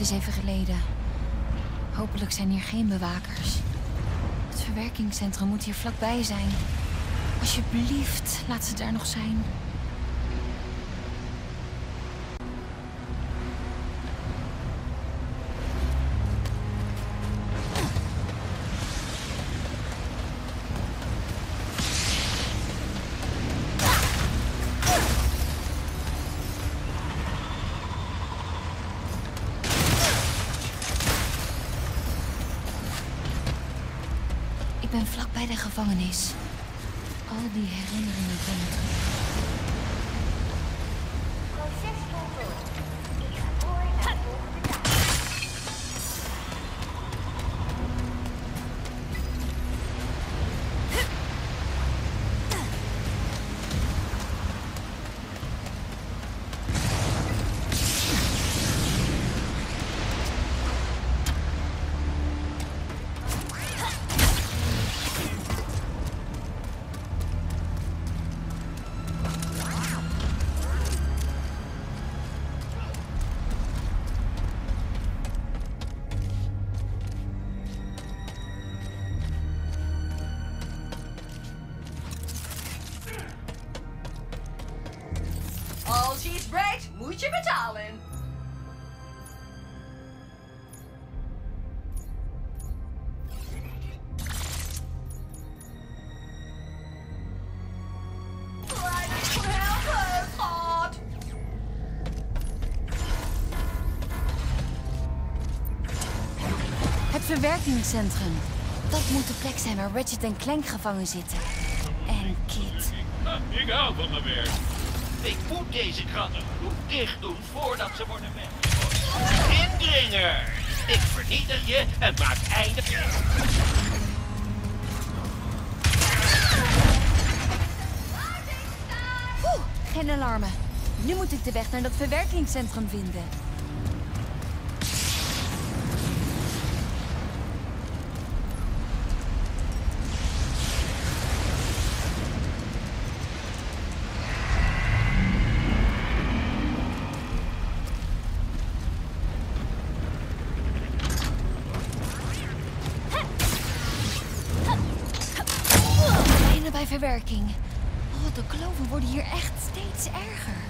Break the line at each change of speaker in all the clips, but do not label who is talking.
Het is even geleden. Hopelijk zijn hier geen bewakers. Het verwerkingscentrum moet hier vlakbij zijn. Alsjeblieft, laat ze daar nog zijn. colonies. Verwerkingscentrum. Dat moet de plek zijn waar Ratchet en Clank gevangen zitten. En Kit.
Ik hou van mijn werk. Ik moet deze kratten goed dicht doen voordat ze worden weggegooid. Indringer! Ik vernietig je en maak einde...
Oeh, geen alarmen. Nu moet ik de weg naar dat verwerkingscentrum vinden. Oh, de kloven worden hier echt steeds erger.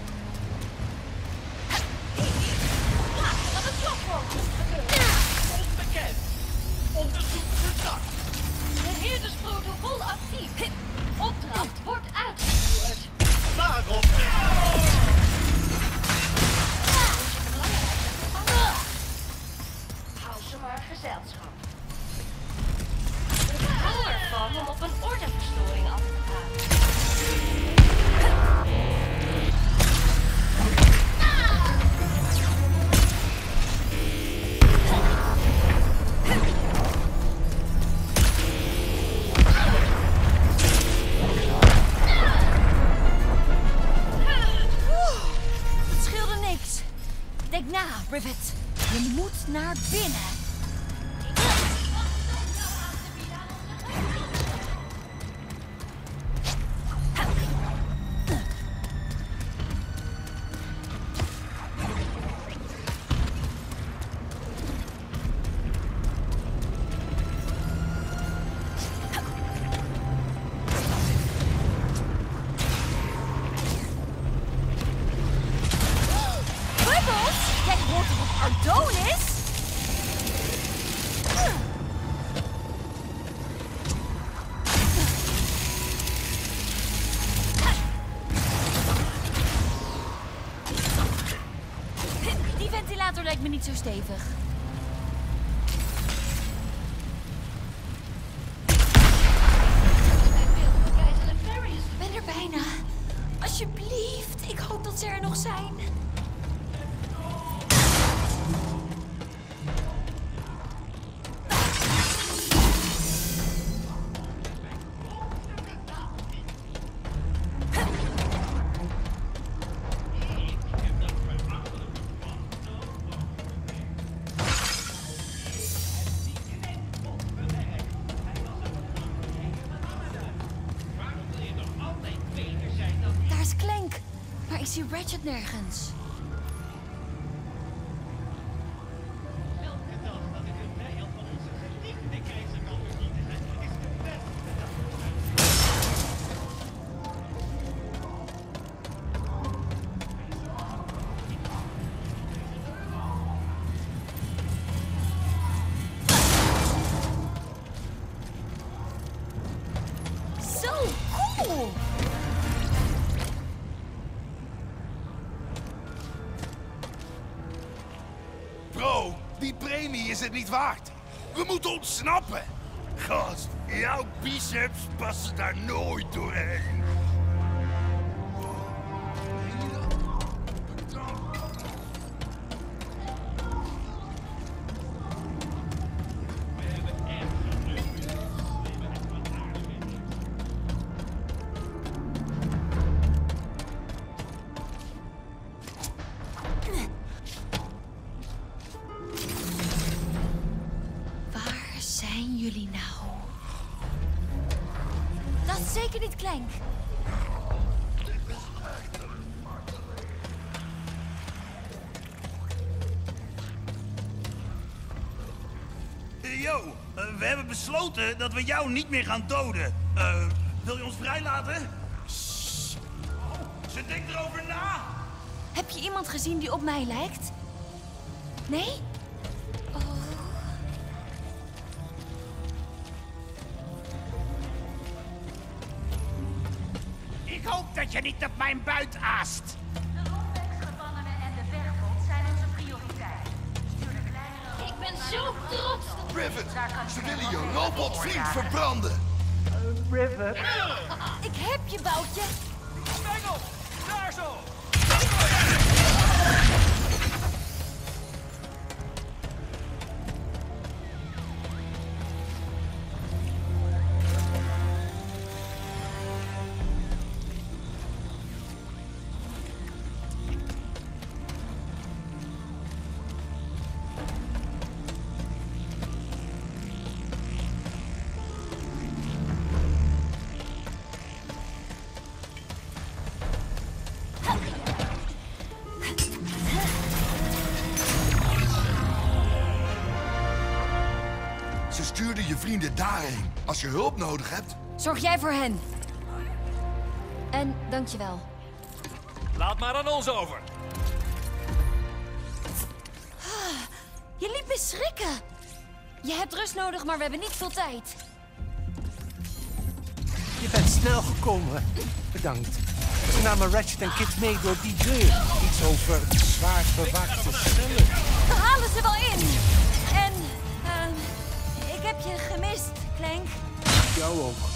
Stevig. Ratchet nergens.
Is het niet waard. We moeten ontsnappen. Gast, jouw biceps passen daar nooit doorheen. Jou niet meer gaan doden. Eh, wil je ons vrijlaten? Shh. Oh, ze denkt erover na.
Heb je iemand gezien die op mij lijkt? Nee? Oh.
Ik hoop dat je niet op mijn buit aast. Rivet, ze willen je robotvriend verbranden.
Ik heb je, Boutje.
Als je hulp nodig hebt.
Zorg jij voor hen. En dankjewel.
Laat maar aan ons over.
Je liet me schrikken. Je hebt rust nodig, maar we hebben niet veel tijd.
Je bent snel gekomen. Bedankt. Ze namen Ratchet en Kit mee door die deur. Iets over zwaar bewaakte cellen.
We halen ze wel in. En, ehm, ik heb je gemist, Clank.
Jou ook.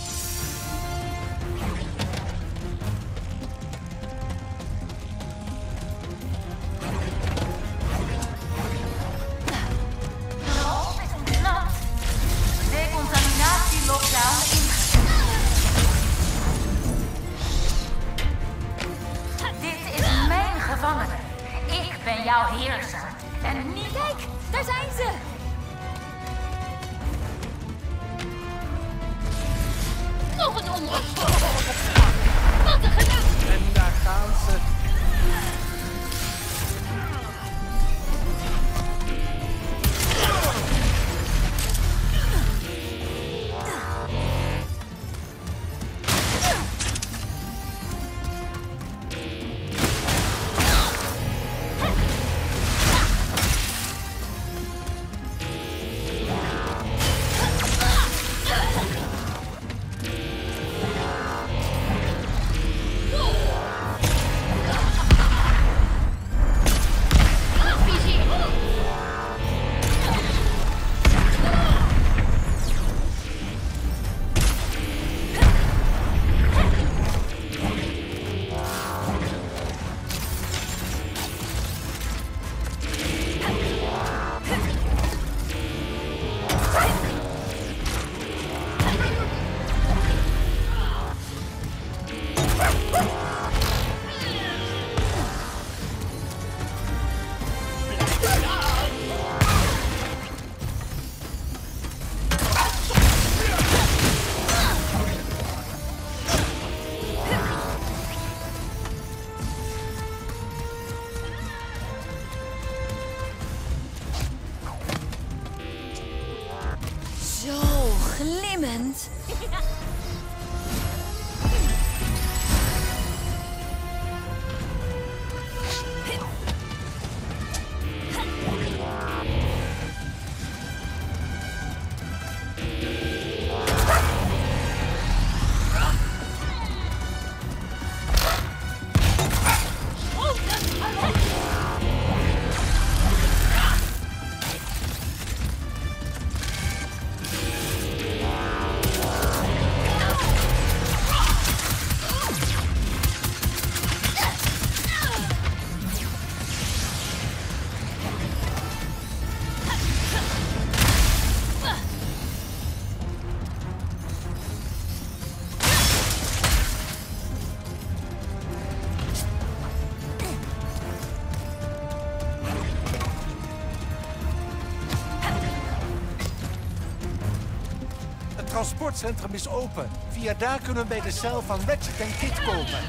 Transportcentrum is open. Via daar kunnen we bij de cel van Ratchet en Kit komen.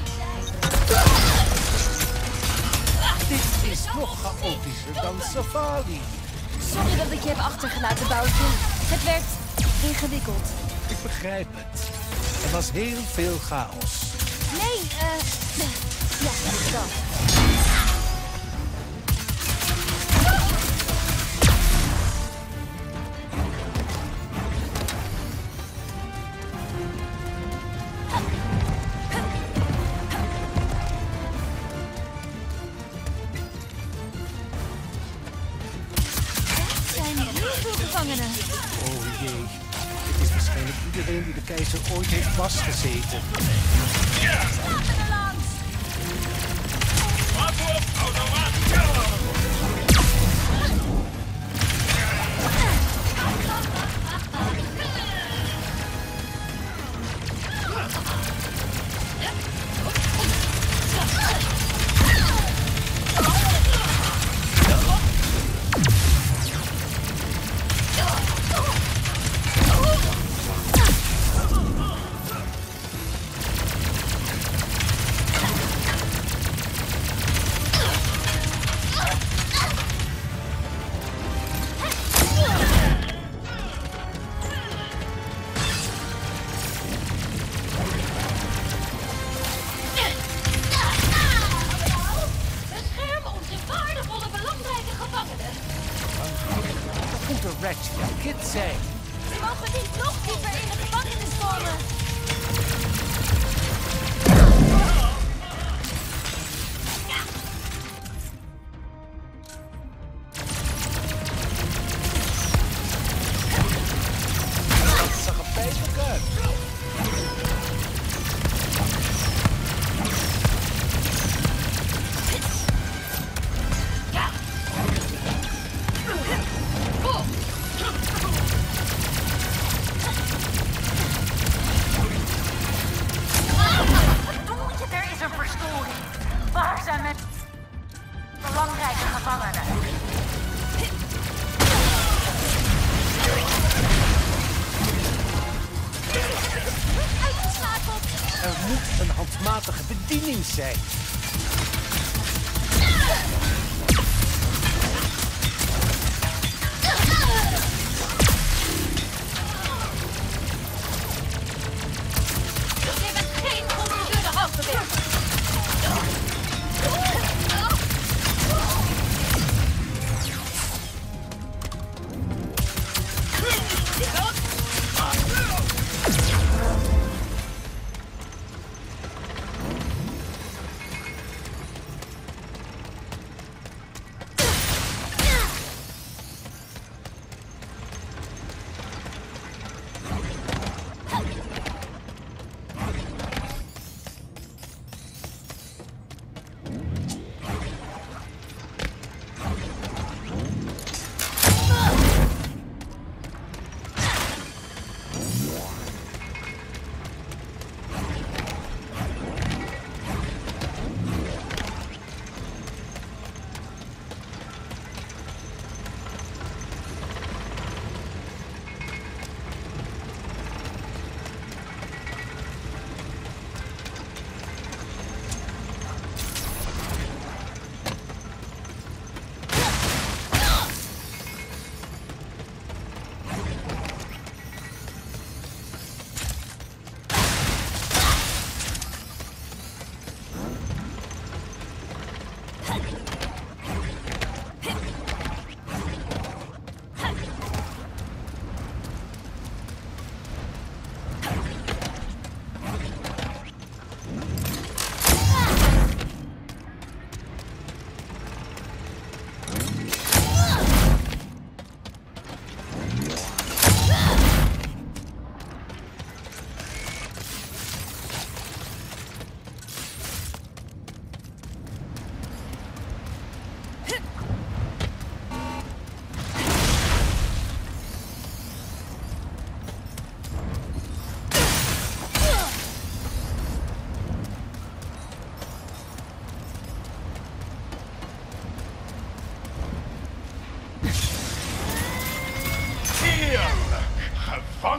Dit is nog chaotischer dan Safari.
Sorry dat ik je heb achtergelaten, Boutje. Het werd ingewikkeld.
Ik begrijp het. Er was heel veel chaos.
Nee, eh... ja, dat. Er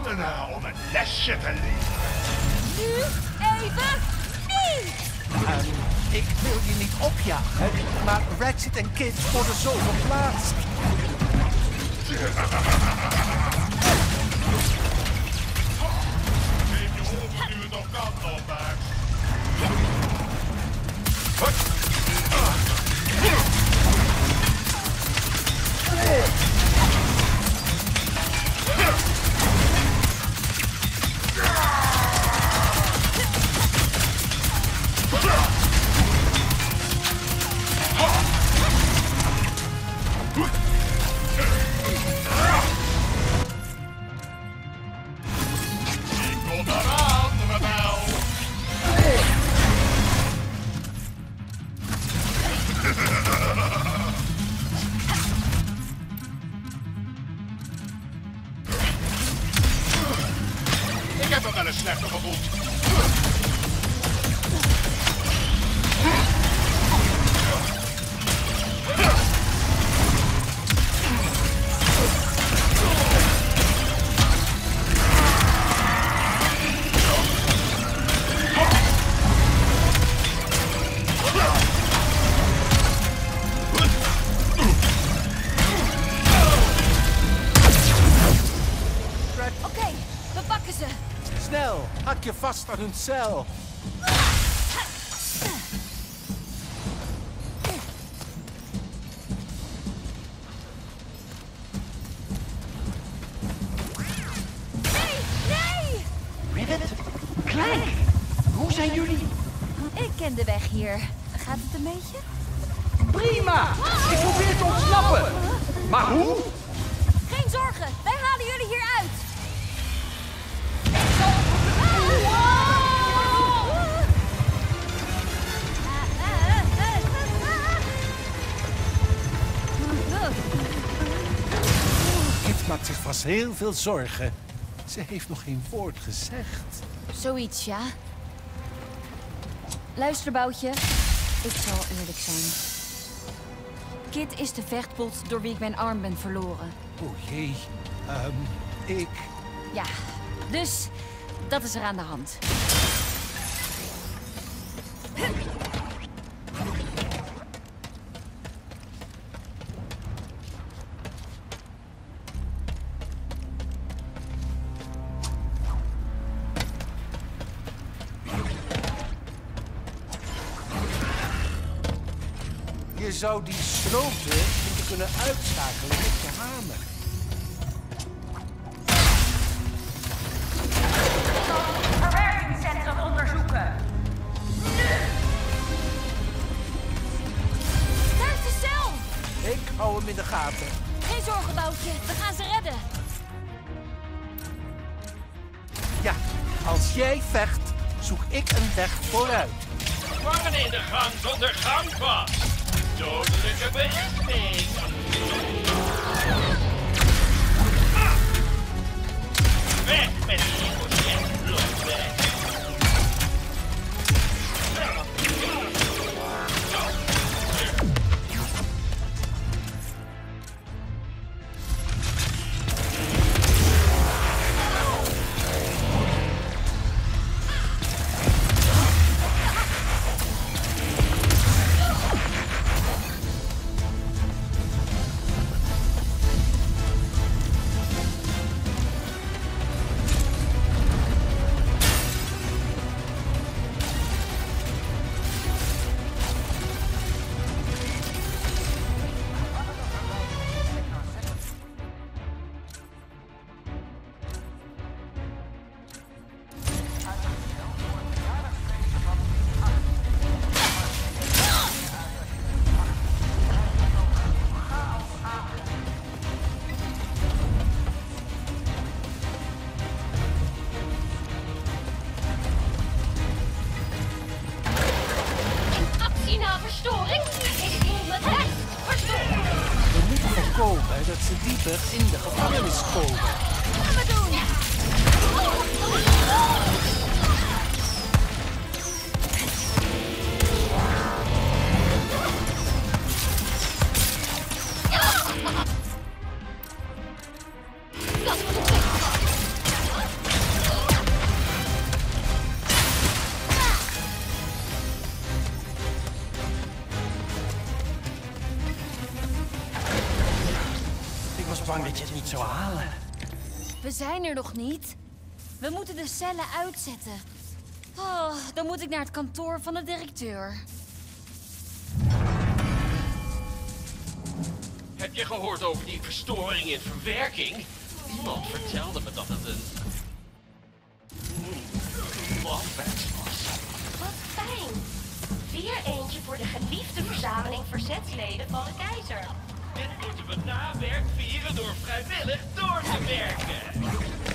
om een lesje te leren.
Nu even niet!
Ehm, ik wil je niet opjagen, maar Ratchet en Kit worden zo verplaatst. aan hun cel.
Nee, nee!
Ribbit? Clank! Hoe zijn jullie?
Ik ken de weg hier. Gaat het een beetje?
Heel veel zorgen. Ze heeft nog geen woord gezegd.
Zoiets, ja. Luister, Boutje. Ik zal eerlijk zijn. Kit is de vechtbot door wie ik mijn arm ben verloren.
O jee, Ehm, ik...
Ja, dus dat is er aan de hand.
Zou die sloten moeten kunnen uitschakelen met je hamer.
Verwerkingscentrum onderzoeken.
Daar is de cel!
Ik hou hem in de gaten.
Geen zorgen, Boutje. We gaan ze redden.
Ja, als jij vecht, zoek ik een weg vooruit.
Gevangen in de gang zonder gangpas.
Vesperi! Het zou halen.
We zijn er nog niet. We moeten de cellen uitzetten. Oh, dan moet ik naar het kantoor van de directeur.
Heb je gehoord over die verstoring in verwerking? Iemand vertelde me dat het een... Was.
Wat fijn. Weer eentje voor de geliefde verzameling verzetsleden van de keizer.
Dit moeten we na werk vieren door vrijwillig door te werken.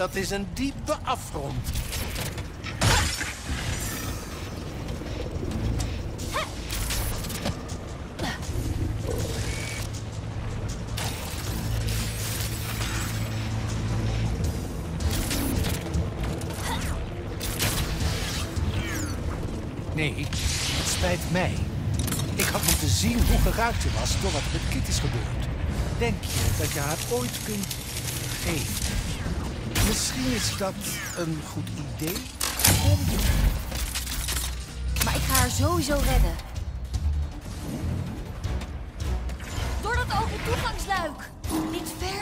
Dat
is een diepe afgrond. Nee, het spijt mij. Ik had moeten zien hoe geraakt je was door wat met Kit is gebeurd. Denk je dat je haar ooit kunt vergeven? Misschien is dat een goed idee?
Maar ik ga haar sowieso redden. Door dat open toegangsluik. Niet ver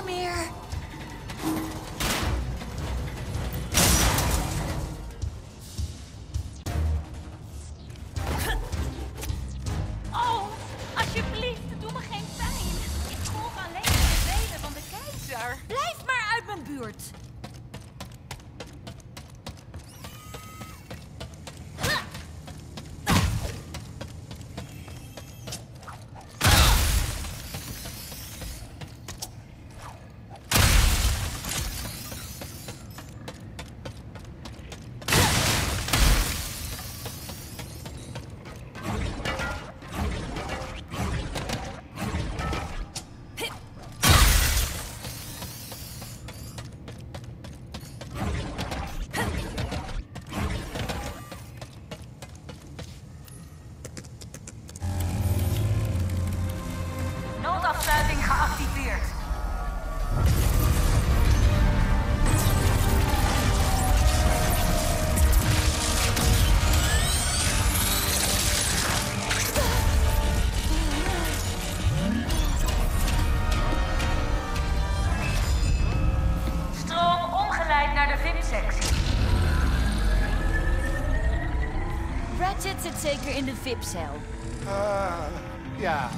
Noodafsluiting geactiveerd. Stroom omgeleid naar de VIP-sectie.
Ratchet zit zeker in de VIP-cel.
Ah, ja.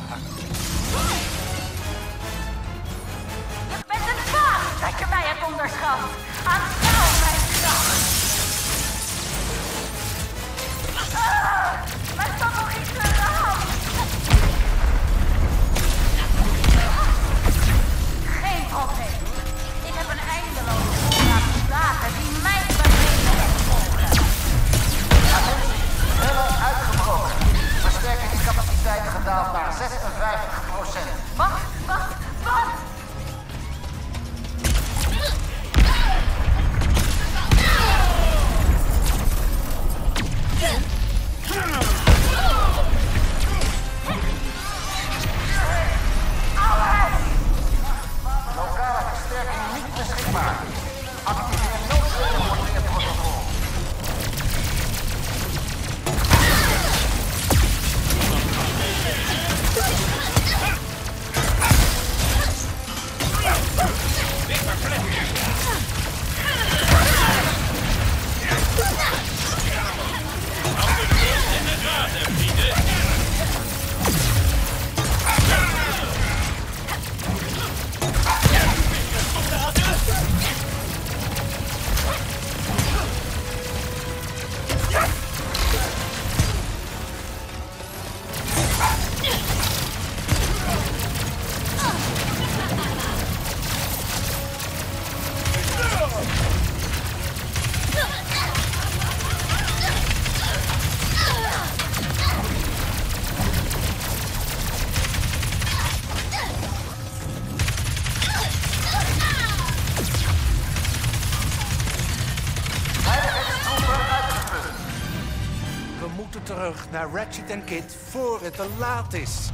naar
Ratchet en Kit voor het te laat is.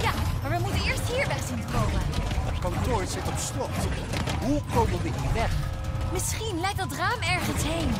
Ja, maar we moeten eerst hier weg zien te komen.
Het kantoor zit op slot. Hoe komen we hier weg?
Misschien leidt dat raam ergens heen.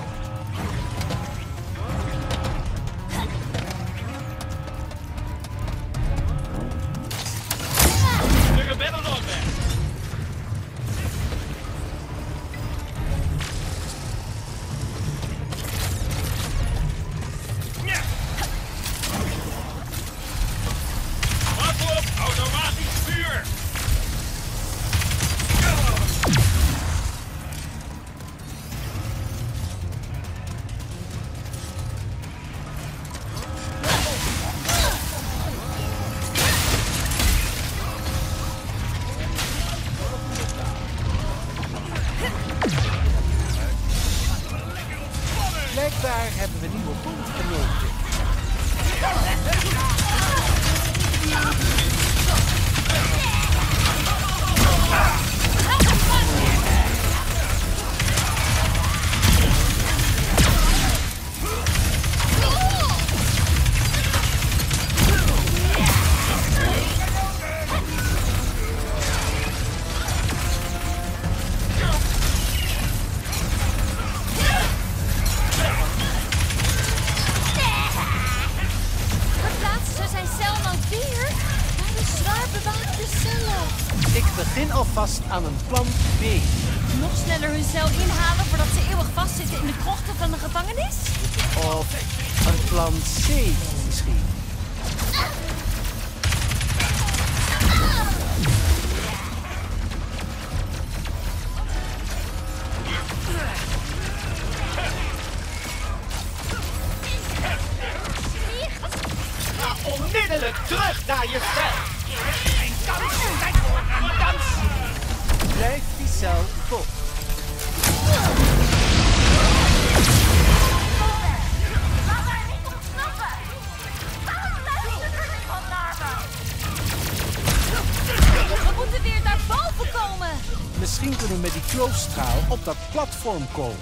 van
zee misschien.
platformkool.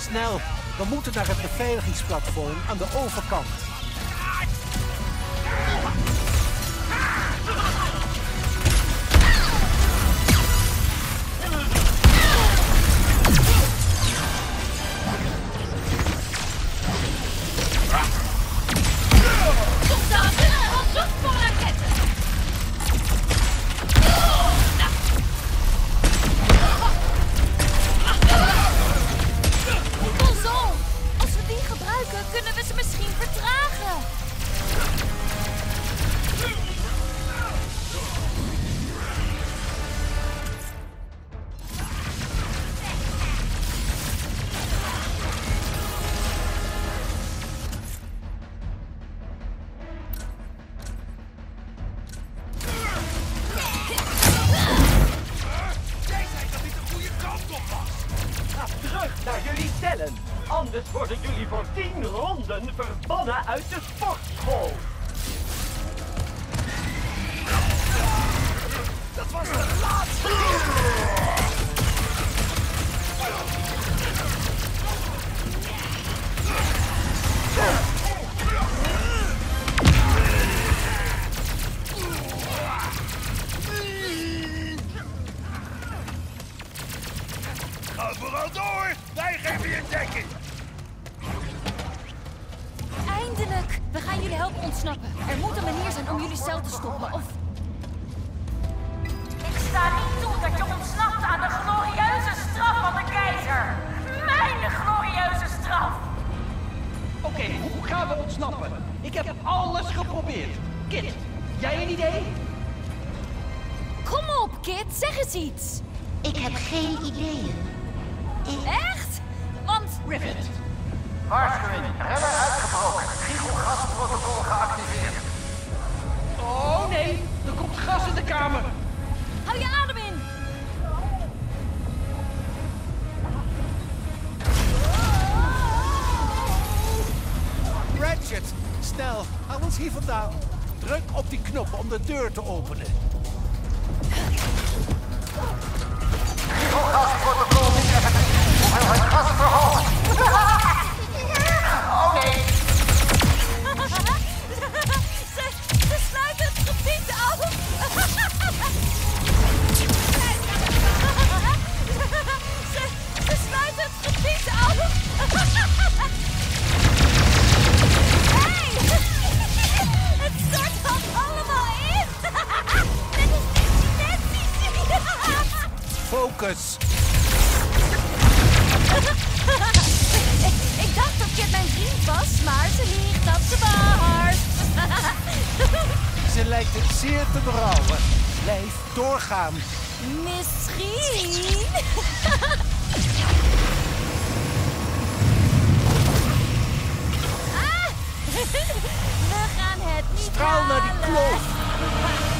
Snel, we moeten naar het beveiligingsplatform aan de overkant.
Ontsnappen?
Ik
heb alles geprobeerd. Kit, jij een idee?
Kom op, Kit, zeg eens iets.
Ik heb geen ideeën.
Echt? Want...
Rivet.
Waarschuwing, renner uitgebroken. Gigelgasprotocol geactiveerd.
Oh nee, er komt gas in de kamer.
Hou je adem
snel, hou ons hier vandaan. Druk op die knop om de deur te openen.
Gigelgasprotocol niet effectief. Hoeveelheid gas verhoogd.
Doorgaan.
Misschien. ah, we gaan het niet
Straal naar die
halen.
kloof.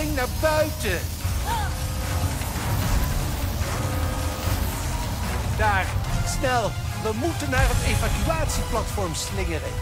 Ging naar buiten. Daar, snel. We moeten naar het evacuatieplatform slingeren.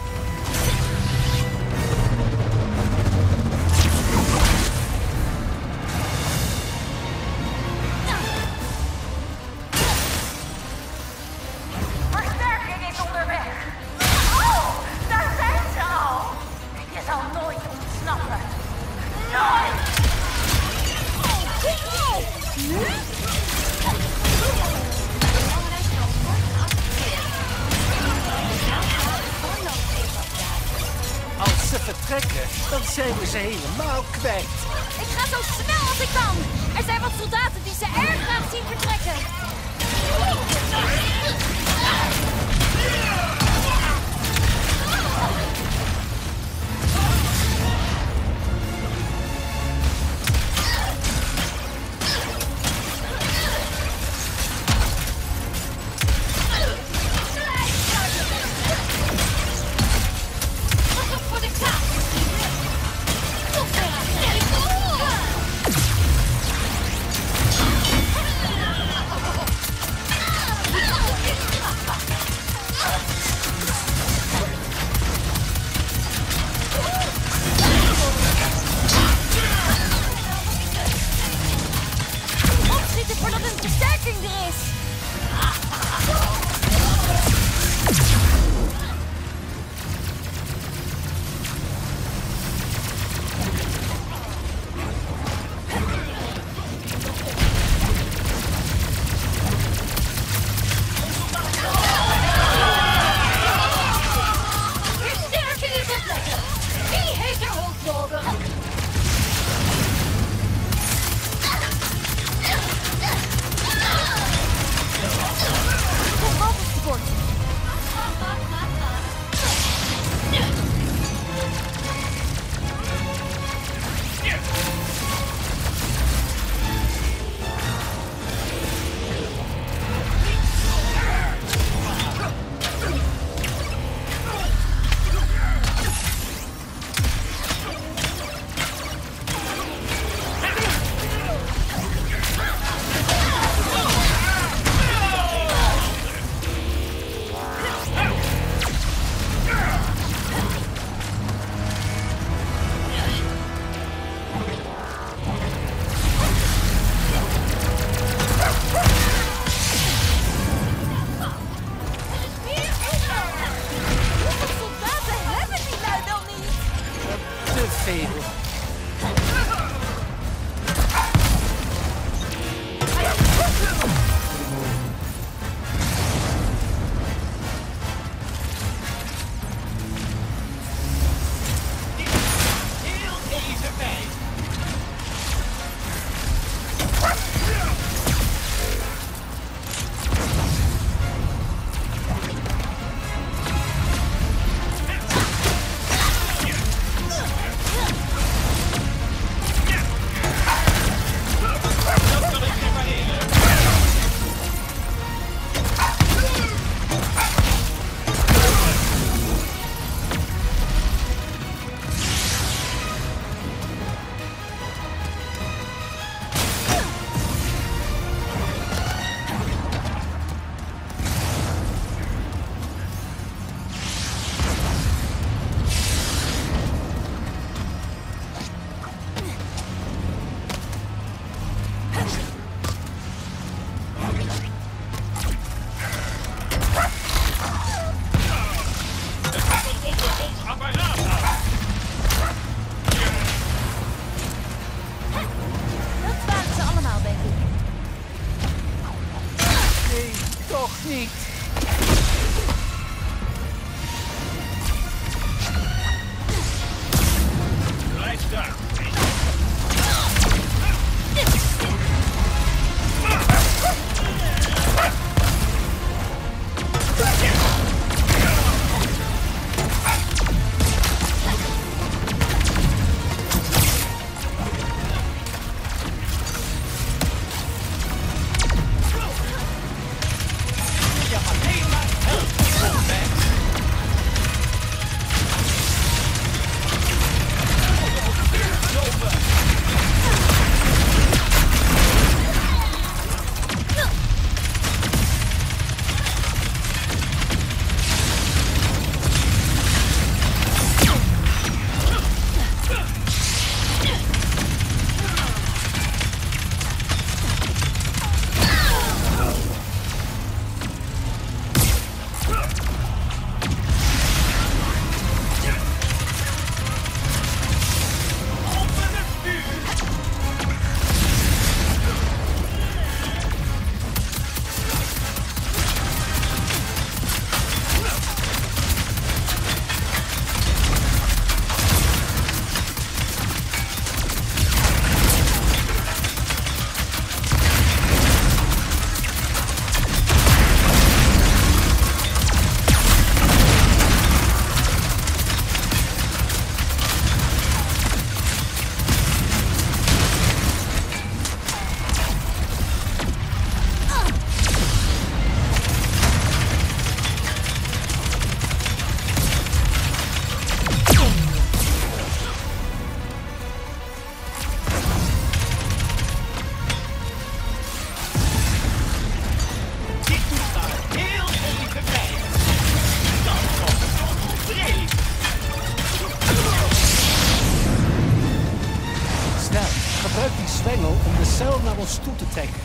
Cel naar ons toe te trekken.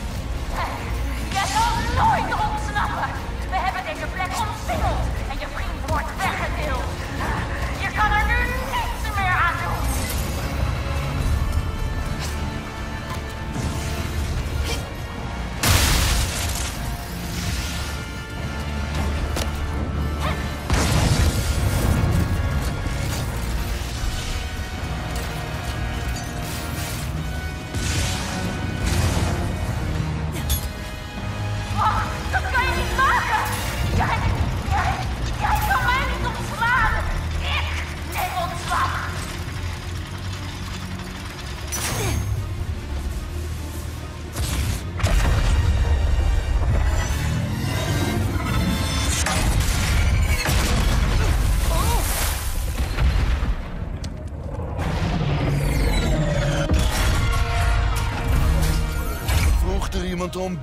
Zal nooit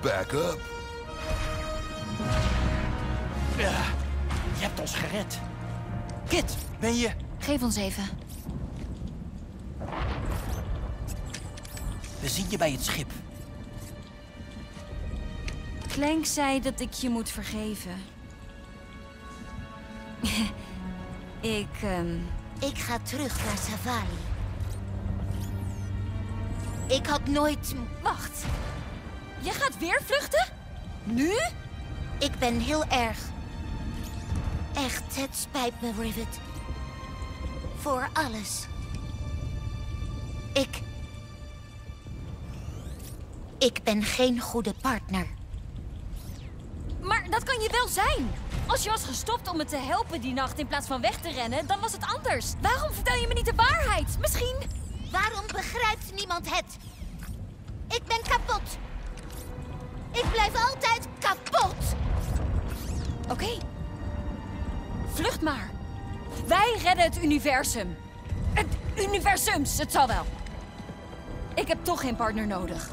backup?
Ja, je hebt ons gered. Kit, ben je...
Geef ons even.
We zien je bij het schip.
Clank zei dat ik je moet vergeven. ik, ehm...
Ik ga terug naar Savali. Ik had nooit...
Wacht. Je gaat weer vluchten? Nu?
Ik ben heel erg... Echt, het spijt me, Rivet. Voor alles. Ik... Ik ben geen goede partner.
Maar dat kan je wel zijn. Als je was gestopt om me te helpen die nacht in plaats van weg te rennen, dan was het anders. Waarom vertel je me niet de waarheid? Misschien...
Waarom begrijpt niemand het? Ik ben kapot. Ik blijf altijd kapot.
Oké. Vlucht maar. Wij redden het universum. Het universums, het zal wel. Ik heb toch geen partner nodig.